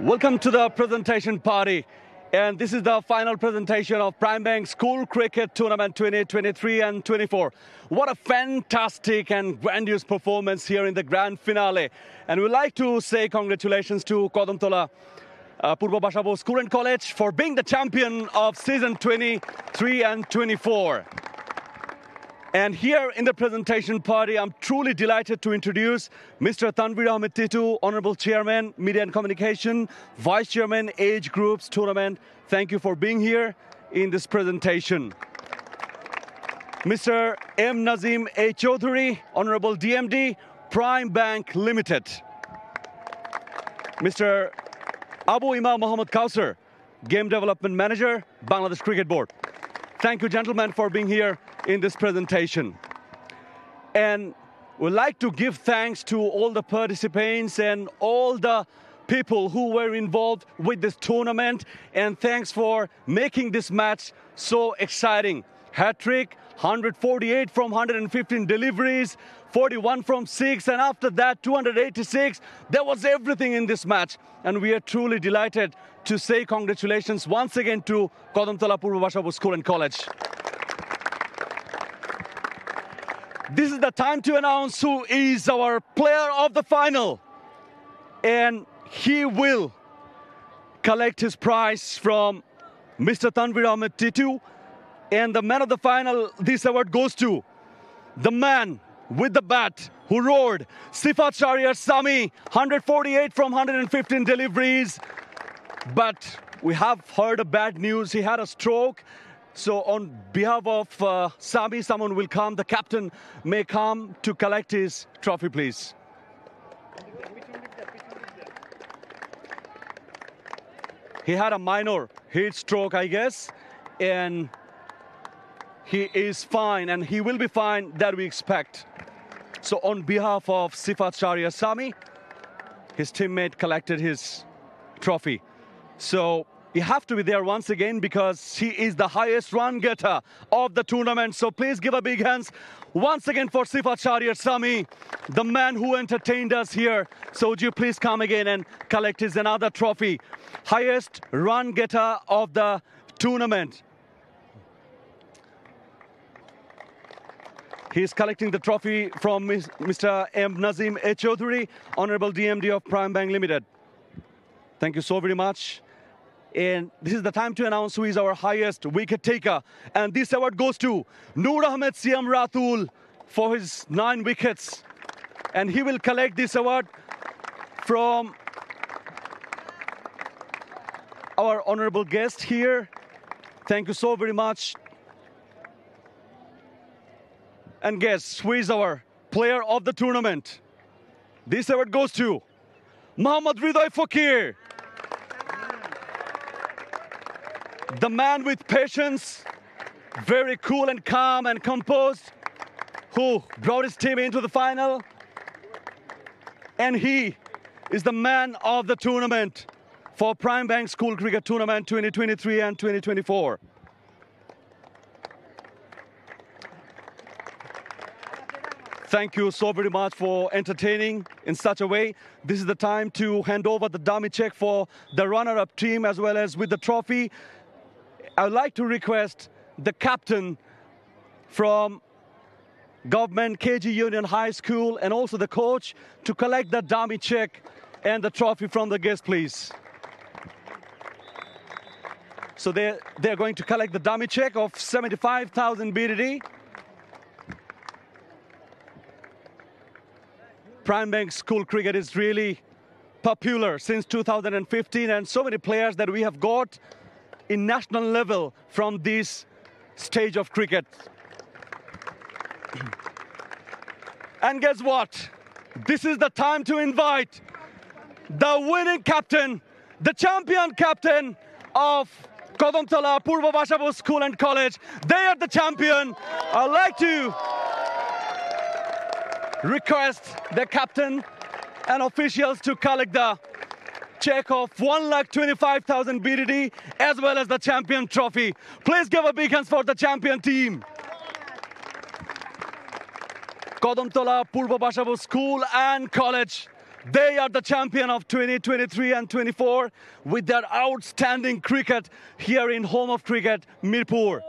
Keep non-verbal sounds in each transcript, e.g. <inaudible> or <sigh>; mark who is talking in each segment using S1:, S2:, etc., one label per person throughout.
S1: Welcome to the presentation party. And this is the final presentation of Prime Bank School Cricket Tournament 2023 and 24. What a fantastic and grandiose performance here in the grand finale. And we'd like to say congratulations to Kadamtala uh, Purbo Bashabo School and College for being the champion of season 23 and 24. And here in the presentation party, I'm truly delighted to introduce Mr. Tanvir Ahmed Titu, Honorable Chairman, Media and Communication, Vice Chairman, Age Groups Tournament. Thank you for being here in this presentation. Mr. M. Nazim A. Chaudhary, Honorable DMD, Prime Bank Limited. Mr. Abu Imam Mohammad Kausar, Game Development Manager, Bangladesh Cricket Board. Thank you, gentlemen, for being here in this presentation. And we'd like to give thanks to all the participants and all the people who were involved with this tournament. And thanks for making this match so exciting. Hat trick, 148 from 115 deliveries, 41 from 6, and after that, 286. There was everything in this match. And we are truly delighted to say congratulations once again to Kadamtala Purbo School and College. This is the time to announce who is our player of the final. And he will collect his prize from Mr. Tanvir Ahmed Titu. And the man of the final, this award goes to the man with the bat who roared, Sifat Shahriar Sami, 148 from 115 deliveries. But we have heard a bad news. He had a stroke. So on behalf of uh, Sami, someone will come. The captain may come to collect his trophy, please. He had a minor heat stroke, I guess, and he is fine, and he will be fine that we expect. So on behalf of Sifat Shahriar Sami, his teammate collected his trophy. So you have to be there once again because he is the highest run getter of the tournament. So please give a big hands once again for Sifat Shahriar Sami, the man who entertained us here. So would you please come again and collect his another trophy. Highest run getter of the tournament. He's collecting the trophy from Mr. M. Nazim A. Chaudhary, Honorable DMD of Prime Bank Limited. Thank you so very much. And this is the time to announce who is our highest wicket taker. And this award goes to Noor Ahmed Siam Ratul for his nine wickets. And he will collect this award from our honorable guest here. Thank you so very much. And guess who is our player of the tournament? This award goes to Muhammad Ridoy Fakir. The man with patience, very cool and calm and composed, who brought his team into the final. And he is the man of the tournament for Prime Bank School Cricket Tournament 2023 and 2024. Thank you so very much for entertaining in such a way. This is the time to hand over the dummy check for the runner-up team as well as with the trophy. I would like to request the captain from Government KG Union High School and also the coach to collect the dummy check and the trophy from the guest, please. So they're, they're going to collect the dummy check of 75,000 BDT. Prime Bank School Cricket is really popular since 2015 and so many players that we have got in national level from this stage of cricket. <clears throat> and guess what? This is the time to invite the winning captain, the champion captain of Kadamtala Purbo Bashabo School and College. They are the champion. I'd like to request the captain and officials to collect the check of 1,25,000 BDT as well as the champion trophy. Please give a big hands for the champion team. Kadamtala Purbo Bashabo School and College They are the champion of 2023 and 24 with their outstanding cricket here in home of cricket, Mirpur.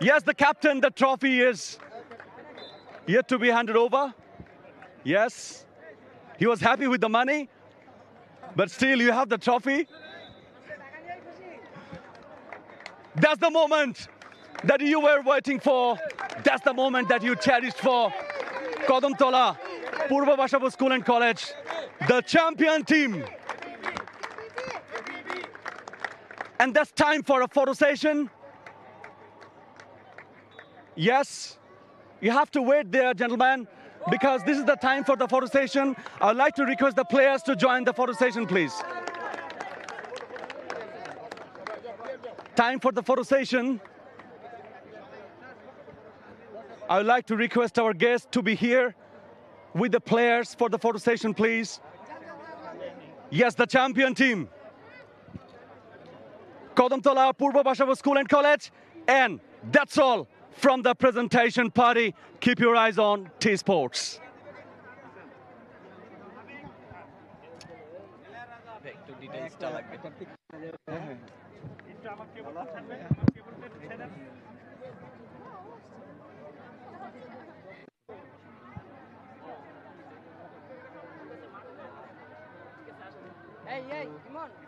S1: Yes, the captain, the trophy is yet to be handed over. Yes, he was happy with the money, but still you have the trophy. That's the moment that you were waiting for. That's the moment that you cherished for. Kadamtala, Purbo Bashabo School and College, the champion team. And that's time for a photo session. Yes, you have to wait there, gentlemen, because this is the time for the photo. I'd like to request the players to join the photo please. Time for the photo. I would like to request our guests to be here with the players for the photo please. Yes, the champion team. Kadamtala Purbo Bashabo School and College. And that's all from the presentation party. Keep your eyes on T Sports.
S2: Hey, hey, come on.